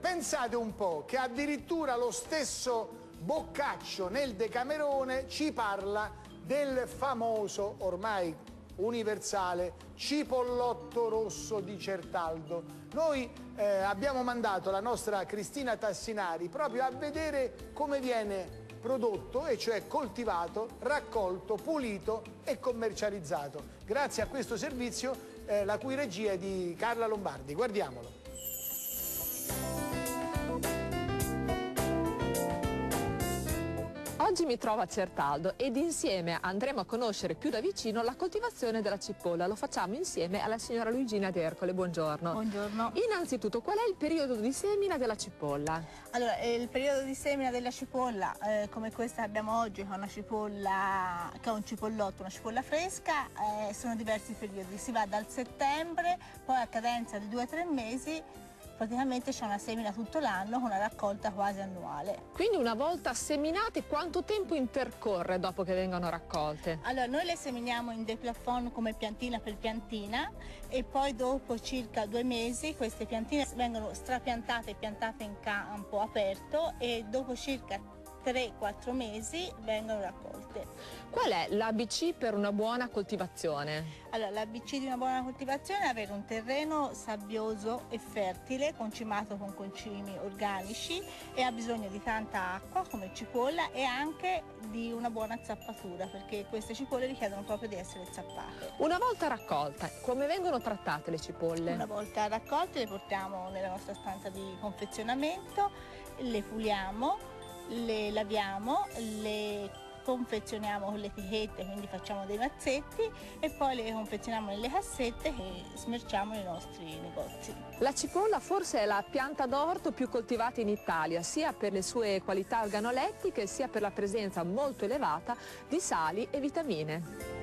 Pensate un po' che addirittura lo stesso Boccaccio nel Decamerone ci parla del famoso, ormai universale, cipollotto rosso di Certaldo. Noi eh, abbiamo mandato la nostra Cristina Tassinari proprio a vedere come viene prodotto, e cioè coltivato, raccolto, pulito e commercializzato. Grazie a questo servizio, eh, la cui regia è di Carla Lombardi. Guardiamolo. Oggi mi trovo a Certaldo ed insieme andremo a conoscere più da vicino la coltivazione della cipolla. Lo facciamo insieme alla signora Luigina D'Ercole. Buongiorno. Buongiorno. Innanzitutto, qual è il periodo di semina della cipolla? Allora, il periodo di semina della cipolla, eh, come questa che abbiamo oggi, che è una cipolla, che è un cipollotto, una cipolla fresca, eh, sono diversi periodi. Si va dal settembre, poi a cadenza di 2-3 mesi praticamente c'è una semina tutto l'anno con una raccolta quasi annuale. Quindi una volta seminate quanto tempo intercorre dopo che vengono raccolte? Allora noi le seminiamo in deplafon come piantina per piantina e poi dopo circa due mesi queste piantine vengono strapiantate e piantate in campo aperto e dopo circa 3-4 mesi vengono raccolte. Qual è l'ABC per una buona coltivazione? Allora, l'ABC di una buona coltivazione è avere un terreno sabbioso e fertile, concimato con concimi organici e ha bisogno di tanta acqua come cipolla e anche di una buona zappatura perché queste cipolle richiedono proprio di essere zappate. Una volta raccolte, come vengono trattate le cipolle? Una volta raccolte le portiamo nella nostra stanza di confezionamento, le puliamo le laviamo, le confezioniamo con le etichette, quindi facciamo dei mazzetti e poi le confezioniamo nelle cassette e smerciamo nei nostri negozi. La cipolla forse è la pianta d'orto più coltivata in Italia, sia per le sue qualità organolettiche sia per la presenza molto elevata di sali e vitamine.